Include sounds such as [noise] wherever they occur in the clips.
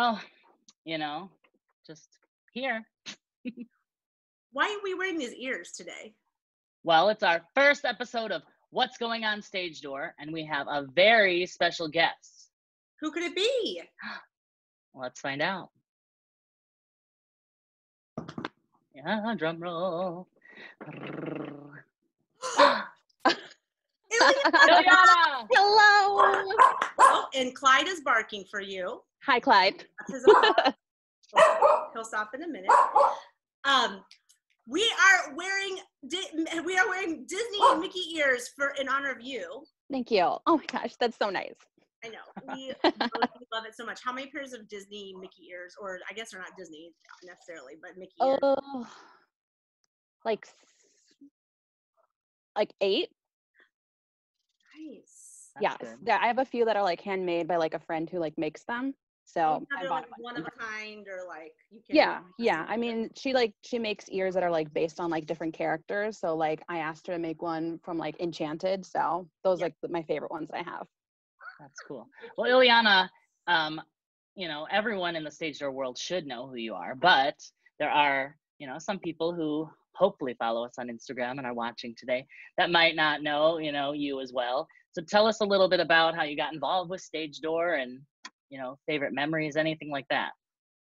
Oh, you know, just here. [laughs] Why are we wearing these ears today? Well, it's our first episode of What's Going On Stage Door, and we have a very special guest. Who could it be? [gasps] Let's find out. Yeah, drum roll. [gasps] [laughs] [laughs] Hello. Oh, and Clyde is barking for you. Hi, Clyde. That's his alarm. He'll- He'll stop in a minute. Um, we are wearing Di- we are wearing Disney and Mickey ears for in honor of you. Thank you. Oh my gosh, that's so nice. I know [laughs] we, we love it so much. How many pairs of Disney Mickey ears, or I guess they're not Disney necessarily, but Mickey ears? Oh, like like eight. nice. That's yes. good. Yeah, I have a few that are like handmade by like a friend who like makes them. So I bought like one of a kind, or like you can. Yeah, yeah. I mean, she like she makes ears that are like based on like different characters. So like I asked her to make one from like Enchanted. So those Yeah. like my favorite ones I have. That's cool. Well, Iliana, um, you know, everyone in the stage door world should know who you are, but there are, you know, some people who hopefully follow us on Instagram and are watching today that might not know, you know, you as well. So tell us a little bit about how you got involved with stage door and, you know, favorite memories, anything like that.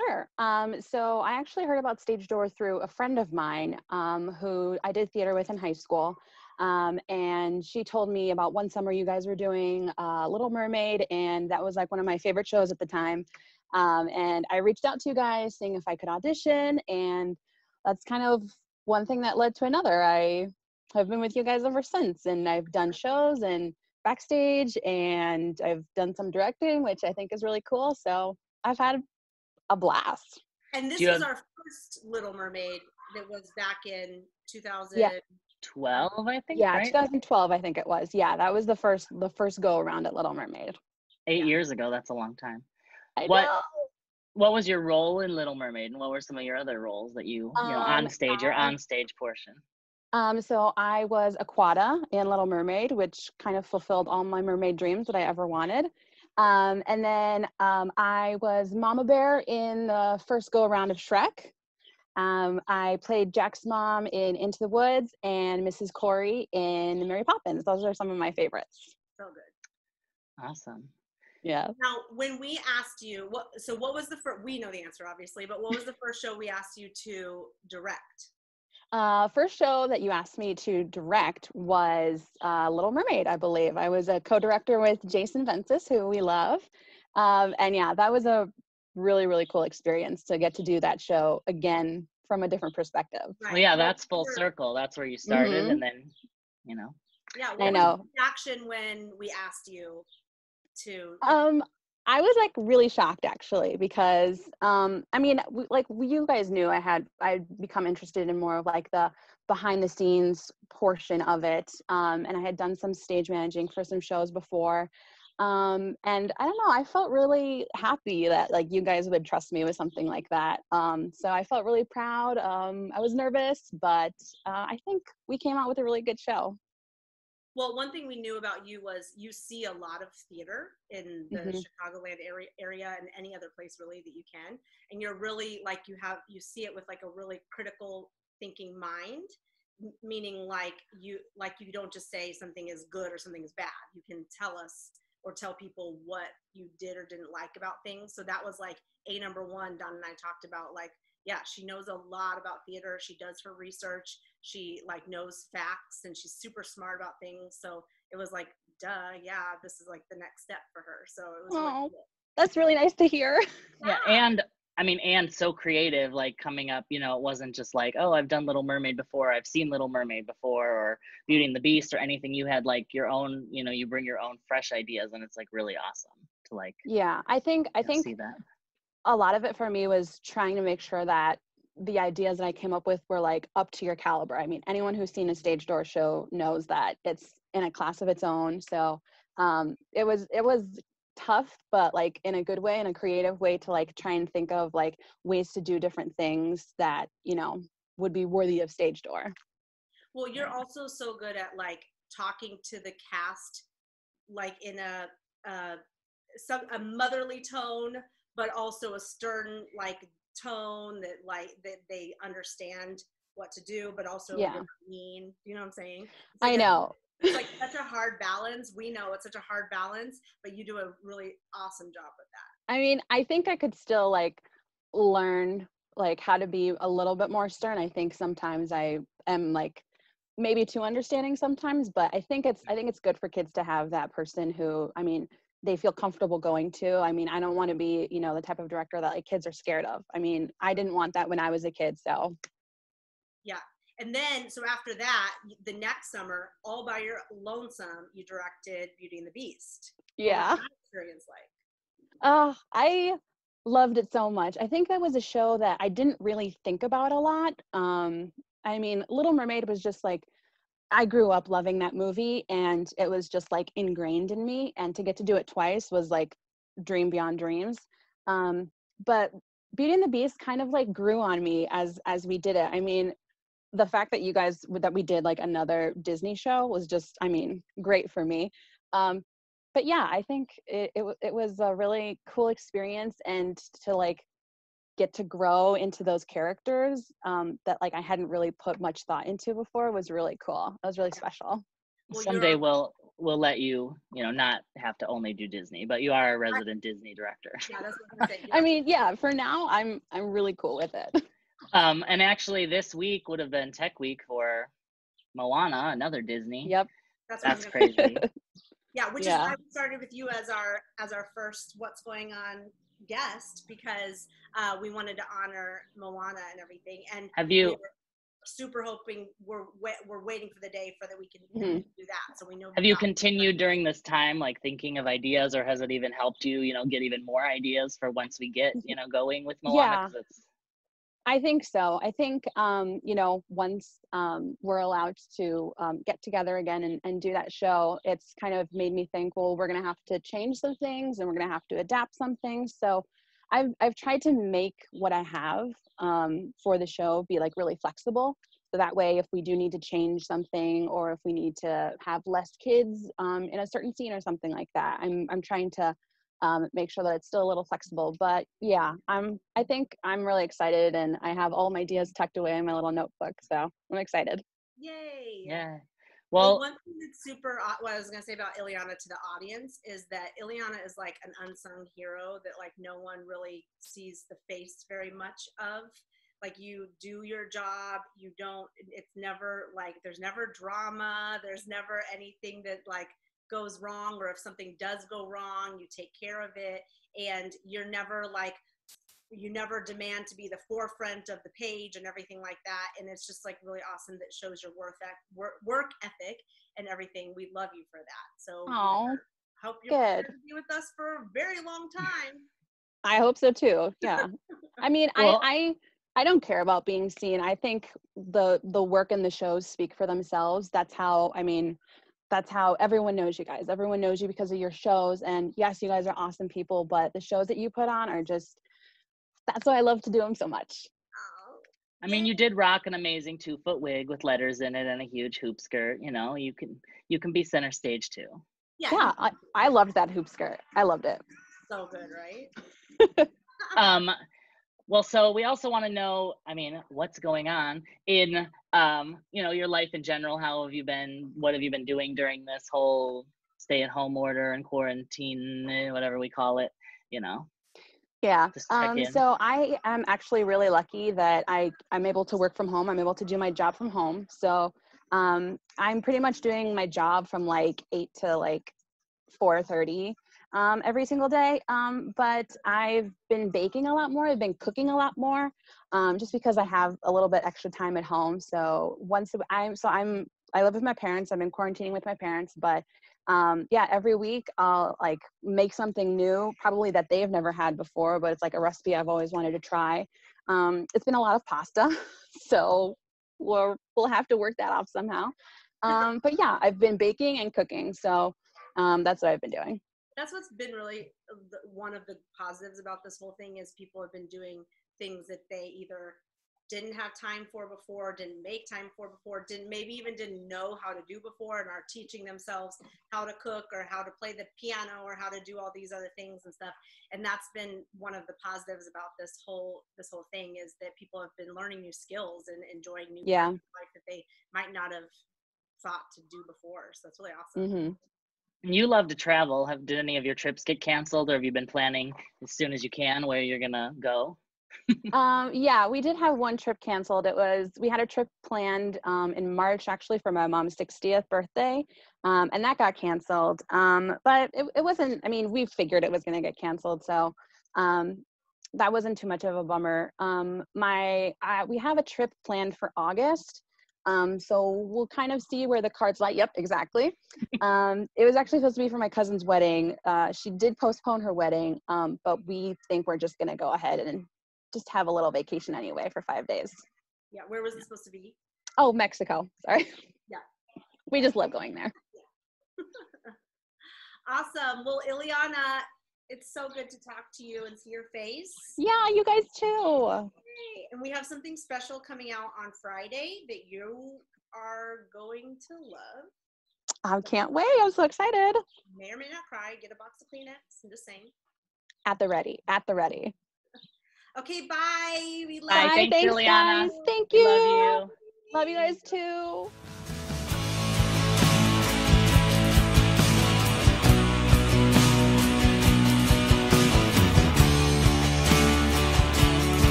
Sure. Um, so I actually heard about Stage Door through a friend of mine um, who I did theater with in high school. Um, and she told me about one summer you guys were doing uh, Little Mermaid, and that was like one of my favorite shows at the time. Um, and I reached out to you guys, seeing if I could audition, and that's kind of one thing that led to another. I have been with you guys ever since, and I've done shows and backstage, and I've done some directing, which I think is really cool. So I've had a blast. And this Do was have- our first Little Mermaid that was back in 2000. 12, I think, Yeah, right? 2012, I think it was. Yeah, that was the first the first go around at Little Mermaid. Eight years ago. That's a long time. I What- know. What was your role in Little Mermaid and what were some of your other roles that you, you know, on Um, stage, your I- on stage portion? Um, so I was Aquata in Little Mermaid, which kind of fulfilled all my mermaid dreams that I ever wanted. Um, and then um, I was Mama Bear in the first go around of Shrek. Um, I played Jack's mom in Into the Woods and Mrs. Corry in Mary Poppins. Those are some of my favorites. So good. Awesome. Yeah. Now, when we asked you, what? So, what was the first? We know the answer, obviously, but what was the first show we asked you to direct? Uh, first show that you asked me to direct was uh, Little Mermaid, I believe. I was a co-director with Jason Ventus, who we love, um, and yeah, that was a really really cool experience to get to do that show again from a different perspective. Well, yeah, that's full circle. That's where you started, Mhm. and then, you know, Yeah, what I was know. your reaction when we asked you to? Um, I was like really shocked actually because um, I mean, w- like you guys knew, I had I'd become interested in more of like the behind the scenes portion of it, um, and I had done some stage managing for some shows before. Um, and I don't know, I felt really happy that like you guys would trust me with something like that. Um, so I felt really proud. Um, I was nervous, but uh, I think we came out with a really good show. Well, one thing we knew about you was you see a lot of theater in the Mhm. Chicagoland area, area and any other place really that you can, and you're really like you have you see it with like a really critical thinking mind, m- meaning like you like you don't just say something is good or something is bad. You can tell us or tell people what you did or didn't like about things. So that was like a number one. Don and I talked about like yeah, she knows a lot about theater. She does her research. She like knows facts and she's super smart about things. So it was like, duh, yeah, this is like the next step for her. So it was really That's really nice to hear. [laughs] yeah, and I mean, and so creative, like coming up, you know, it wasn't just like, oh, I've done Little Mermaid before, I've seen Little Mermaid before, or Beauty and the Beast, or anything. You had like your own, you know, you bring your own fresh ideas, and it's like really awesome to like Yeah, I think I think see that. a lot of it for me was trying to make sure that the ideas that I came up with were like up to your caliber. I mean, anyone who's seen a stage door show knows that it's in a class of its own. So um, it was it was tough, but like in a good way, in a creative way to like try and think of like ways to do different things that you know would be worthy of stage door. Well, you're also so good at like talking to the cast, like in a, uh, some a motherly tone, but also a stern like tone that like that they understand what to do, but also Yeah. mean. You know what I'm saying? I like a- know. [laughs] it's like such a hard balance. We know it's such a hard balance, but you do a really awesome job with that. I mean, I think I could still like learn like how to be a little bit more stern. I think sometimes I am like maybe too understanding sometimes, but I think it's I think it's good for kids to have that person who I mean they feel comfortable going to. I mean, I don't want to be, you know, the type of director that like kids are scared of. I mean, I didn't want that when I was a kid, so Yeah. And then, so after that, the next summer, all by your lonesome, you directed Beauty and the Beast. What was yeah. that experience like? Uh, I loved it so much. I think that was a show that I didn't really think about a lot. Um, I mean, Little Mermaid was just like I grew up loving that movie and it was just like ingrained in me and to get to do it twice was like dream beyond dreams. Um, but Beauty and the Beast kind of like grew on me as as we did it. I mean, the fact that you guys that we did like another Disney show was just I mean, great for me. Um, but yeah, I think it, it it was a really cool experience, and to like get to grow into those characters um, that like I hadn't really put much thought into before was really cool. That was really special. Well, Someday we'll we'll let you, you know, not have to only do Disney, but you are a resident Disney director. Yeah, that's what I said. [laughs] I mean, yeah, for now I'm I'm really cool with it. [laughs] Um, and actually, this week would have been Tech Week for Moana, another Disney. yep. that's, That's crazy. [laughs] Yeah, which Yeah. is why we started with you as our as our first what's going on guest because uh, we wanted to honor Moana and everything. And Have you? were super hoping we're we're waiting for the day for that we can Mhm. do that. So we know. Have you now. continued during this time, like thinking of ideas, or has it even helped you, you know, get even more ideas for once we get, you know, going with Moana? Yeah. 'Cause it's- I think so. I think, um, you know, once um, we're allowed to um, get together again and, and do that show, it's kind of made me think, well, we're going to have to change some things and we're going to have to adapt some things. So I've, I've tried to make what I have um, for the show be like really flexible. So that way, if we do need to change something or if we need to have less kids um, in a certain scene or something like that, I'm, I'm trying to um, make sure that it's still a little flexible. But yeah, I'm I think I'm really excited and I have all my ideas tucked away in my little notebook. So I'm excited. Yay! yeah. Well, Well, one thing that's super, what I was gonna say about Iliana to the audience is that Iliana is like an unsung hero that like no one really sees the face very much of. Like you do your job, you don't. It's never like there's never drama. There's never anything that like goes wrong, or if something does go wrong, you take care of it, and you're never like you never demand to be the forefront of the page and everything like that and it's just like really awesome that shows your work work, work ethic and everything we love you for that so we Aw, hope you're gonna good. be with us for a very long time I hope so too. Yeah. I mean, Well- I I I don't care about being seen. I think the the work and the shows speak for themselves. That's how I mean, that's how everyone knows you guys. Everyone knows you because of your shows. And yes, you guys are awesome people, but the shows that you put on are just that's why I love to do them so much. oh, I mean, you did rock an amazing two foot wig with letters in it and a huge hoop skirt. You know, you can you can be center stage too. yeah, Yeah, I, I loved that hoop skirt. I loved it. so good right [laughs] um well so we also want to know i mean what's going on in um you know your life in general how have you been what have you been doing during this whole stay at home order and quarantine eh, whatever we call it you know Yeah. Um, so I am actually really lucky that I I'm able to work from home. I'm able to do my job from home. So um, I'm pretty much doing my job from like eight to like four thirty um, every single day. Um, but I've been baking a lot more. I've been cooking a lot more, um, just because I have a little bit extra time at home. So once I'm, so I'm I live with my parents. I've been quarantining with my parents, but um, yeah, every week I'll like make something new, probably that they've never had before, but it's like a recipe I've always wanted to try. Um, it's been a lot of pasta, [laughs] so we'll we'll have to work that off somehow. [laughs] Um, but yeah, I've been baking and cooking, so um, that's what I've been doing. That's what's been really uh, one of the positives about this whole thing is people have been doing things that they either didn't have time for before, didn't make time for before, didn't maybe even didn't know how to do before and are teaching themselves how to cook or how to play the piano or how to do all these other things and stuff. And that's been one of the positives about this whole this whole thing is that people have been learning new skills and enjoying new Yeah. life that they might not have thought to do before. So that's really awesome. hmm You love to travel. Have did any of your trips get canceled, or have you been planning as soon as you can where you're gonna go? [laughs] um, yeah, we did have one trip canceled. It was we had a trip planned um, in March actually for my mom's 60th birthday, um, and that got canceled. Um, but it, it wasn't. I mean, we figured it was going to get canceled, so um, that wasn't too much of a bummer. Um, my uh, we have a trip planned for August. Um, so we'll kind of see where the cards lie. Yep, exactly. [laughs] Um, it was actually supposed to be for my cousin's wedding. Uh, she did postpone her wedding, um, but we think we're just going to go ahead and just have a little vacation anyway for five days. Yeah, where was it supposed to be? Oh, Mexico. Sorry. Yeah. [laughs] We just love going there. [laughs] Awesome. Well, Iliana, it's so good to talk to you and see your face. Yeah, you guys too. Yay. And we have something special coming out on Friday that you are going to love. I can't wait. I'm so excited. May or may not cry. Get a box of Kleenex. I'm just saying. At the ready. At the ready. [laughs] Okay, bye. We love Bye. Bye. Thanks, Thanks, Juliana. guys. Thank you. love you. Love you guys too.